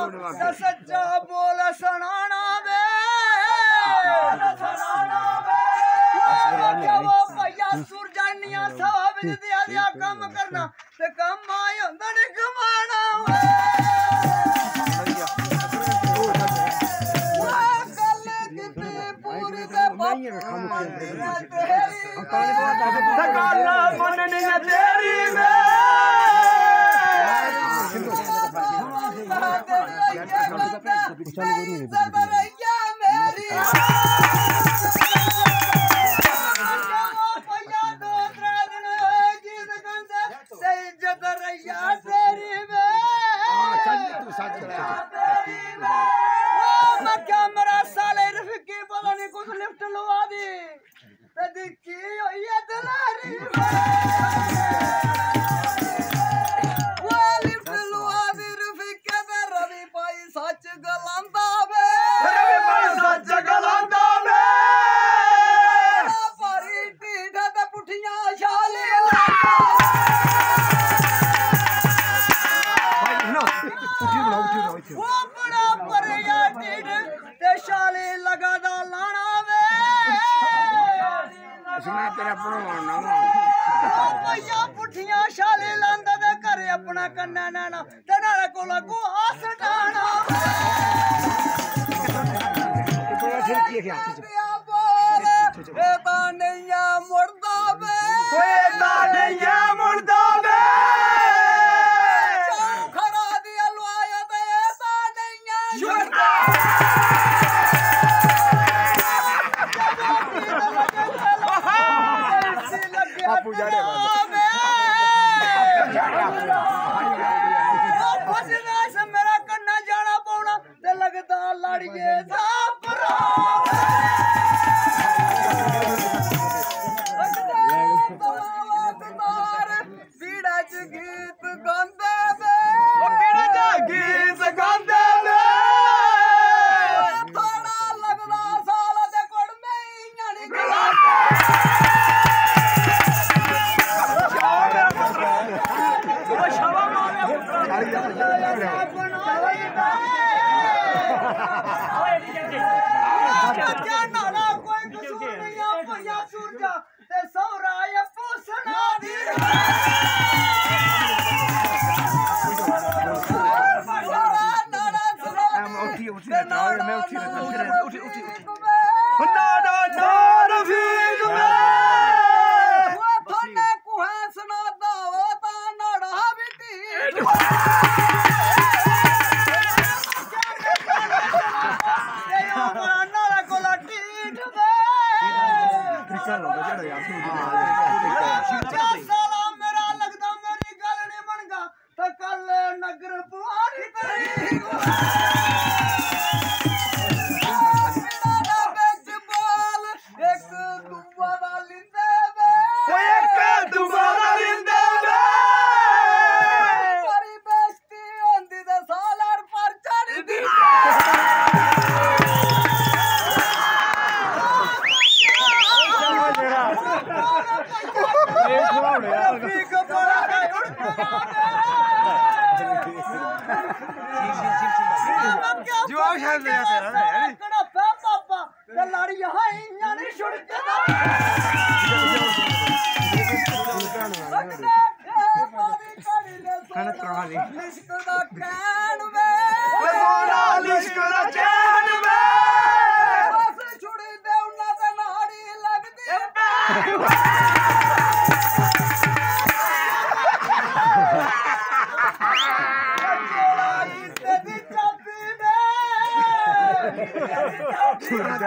सच्चा बोल सनाना बे भैया सुरजानिया साहब जी दिया दिया करना ते काम आए कमाना तेरी में Ζαμπαραγιά με, Ζαμπαραγιά με, ਮੈਂ ਤੇਰਾ ਪੜਵਾਉਣਾ ਵਾ ਮਈਆ ਪੁੱਠੀਆਂ ਛਾਲੇ ਲਾਂਦਾ ਵੇ ਘਰੇ ਆਪਣਾ ਕੰਨਾ ਨਾਣਾ ਤੇ ਨਾਲੇ ਕੋਲਾ ਕੋ ਆਸਟਾਣਾ ਕਿਤੋਂ ਸਿਰ ਕੀ ਹੈ ਹੱਥ ਚ Yes. क्या नाम ਲਿਸ਼ਕ ਦਾ ਚੈਨ ਵੇ ਸੋਨਾ ਲਿਸ਼ਕ ਦਾ ਚੈਨ ਵੇ ਬਸ ਛੁੜੀ ਦੇ ਉਹਨਾਂ ਤੇ ਨਾੜੀ ਲੱਗਦੀ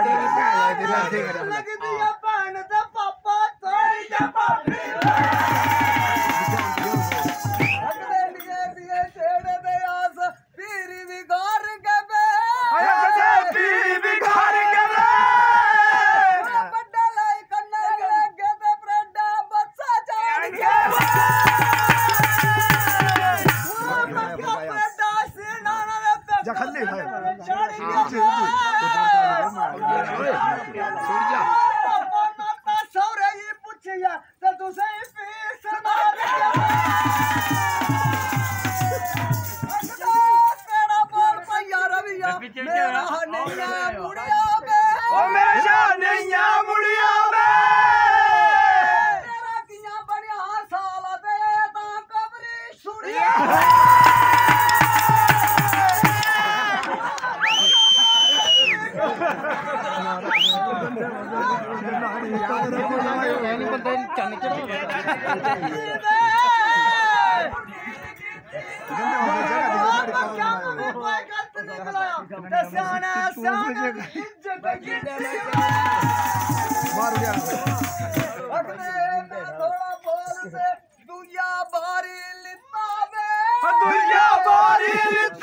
ਤੇਰੀ ਭੈਣ ਲੱਗਦੀ ਲੱਗਦੀ जाखन नहीं जा मार गया दुनिया बारी लिता में। दुनिया बारी लिता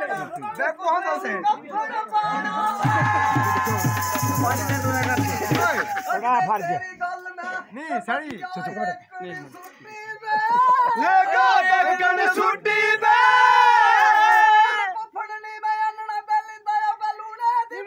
बैक को हाथ से पानी में दूर रख सगा फाड़ दे नहीं सही चुप चुप ले का बगन छुट्टी बे फड़नी बे अन्ना बेलिंदा या बलूना दिम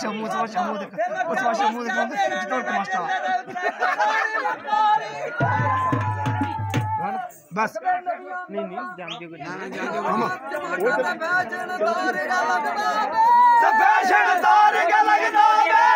しはもう少しはもうでもう少しはもうでもう少し取ってました बस नहीं नहीं जान के कुछ हम वो तो बैजन तारे का लगना सब बैजन तारे का लगना बे